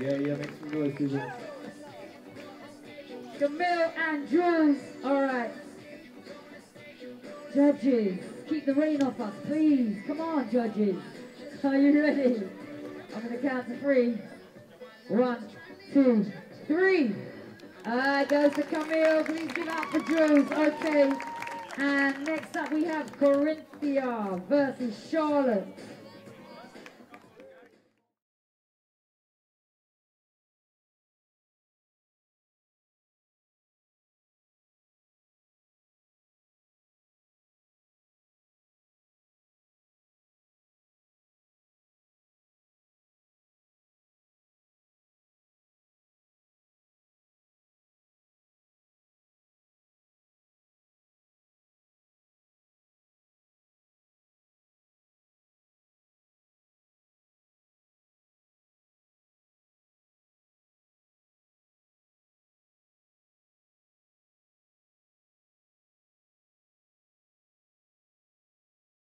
Yeah, yeah, make some noise, people. Kamile and Juelz. All right. Judges, keep the rain off us, please. Come on, judges. Are you ready? I'm going to count to three. One, two, three. All right, goes to Kamile. Please give out for Juelz. Okay. And next up we have Corinthia versus Charlotte.